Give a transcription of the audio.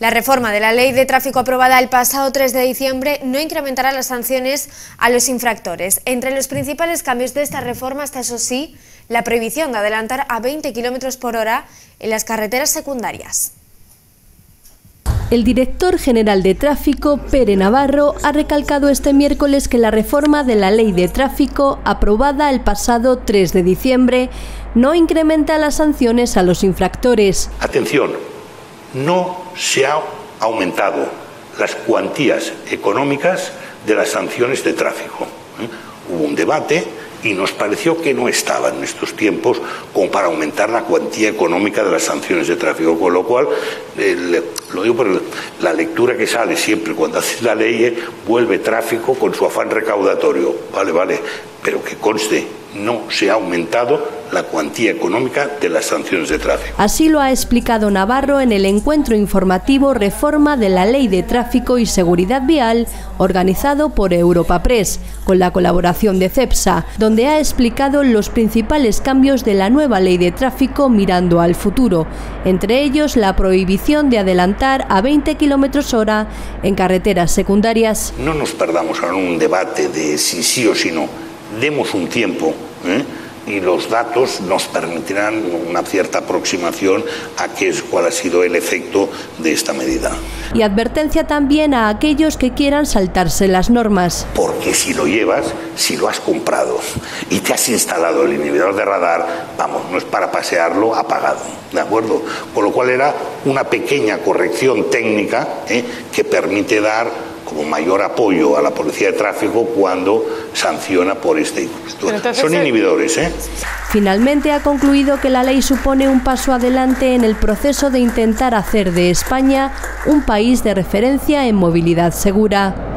La reforma de la ley de tráfico aprobada el pasado 3 de diciembre no incrementará las sanciones a los infractores. Entre los principales cambios de esta reforma está, eso sí, la prohibición de adelantar a 20 km por hora en las carreteras secundarias. El director general de tráfico, Pere Navarro, ha recalcado este miércoles que la reforma de la ley de tráfico, aprobada el pasado 3 de diciembre, no incrementa las sanciones a los infractores. Atención, no se ha aumentado las cuantías económicas de las sanciones de tráfico. ¿eh? Hubo un debate y nos pareció que no estaba en estos tiempos como para aumentar la cuantía económica de las sanciones de tráfico, con lo cual, lo digo por la lectura que sale siempre cuando hace la ley, vuelve tráfico con su afán recaudatorio, vale, vale, pero que conste, no se ha aumentado la cuantía económica de las sanciones de tráfico. Así lo ha explicado Navarro en el encuentro informativo Reforma de la Ley de Tráfico y Seguridad Vial organizado por Europa Press, con la colaboración de CEPSA, donde ha explicado los principales cambios de la nueva ley de tráfico mirando al futuro, entre ellos la prohibición de adelantar a 20 km hora en carreteras secundarias. No nos perdamos en un debate de si sí o si no demos un tiempo ¿eh? Y los datos nos permitirán una cierta aproximación a qué es, cuál ha sido el efecto de esta medida. Y advertencia también a aquellos que quieran saltarse las normas. Porque si lo llevas, si lo has comprado y te has instalado el inhibidor de radar, vamos, no es para pasearlo apagado, ¿de acuerdo? Con lo cual era una pequeña corrección técnica ¿eh? que permite dar como mayor apoyo a la policía de tráfico cuando sanciona por este Son inhibidores, ¿eh? Finalmente ha concluido que la ley supone un paso adelante en el proceso de intentar hacer de España un país de referencia en movilidad segura.